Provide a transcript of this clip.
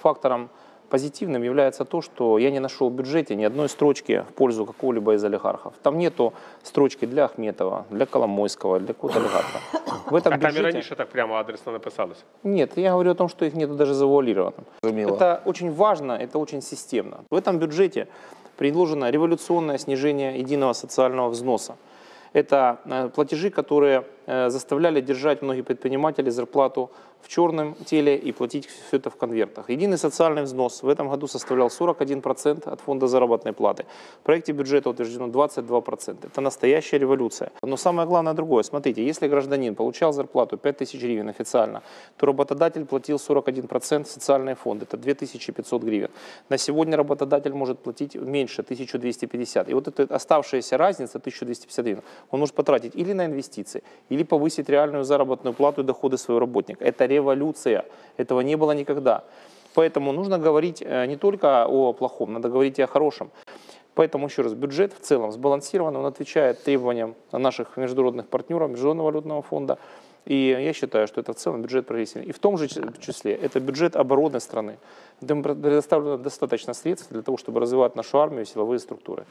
фактором позитивным является то, что я не нашел в бюджете ни одной строчки в пользу какого-либо из олигархов. Там нету строчки для Ахметова, для Коломойского, для какого-то олигарха. В этом А там і бюджете... раніше так прямо адресно написалося. Нет, я говорю о том, что их нету даже завуалированным. Зрозуміло. Это очень важно, это очень системно. В этом бюджете предложено революционное снижение единого социального взноса. Это э, платежи, которые э, заставляли держать многие предприниматели зарплату в черном теле и платить все это в конвертах. Единый социальный взнос в этом году составлял 41% от фонда заработной платы. В проекте бюджета утверждено 22%. Это настоящая революция. Но самое главное другое. Смотрите, если гражданин получал зарплату 5000 гривен официально, то работодатель платил 41% в социальный фонд. Это 2500 гривен. На сегодня работодатель может платить меньше, 1250. И вот эта оставшаяся разница, 1250 гривен, он может потратить или на инвестиции, или повысить реальную заработную плату и доходы своего работника. Это революция. Этого не было никогда. Поэтому нужно говорить э, не только о плохом, надо говорить и о хорошем. Поэтому, еще раз, бюджет в целом сбалансирован, он отвечает требованиям наших международных партнеров, Международного валютного фонда. И я считаю, что это в целом бюджет прогрессивный. И в том же числе это бюджет обороны страны, где предоставлено достаточно средств для того, чтобы развивать нашу армию и силовые структуры.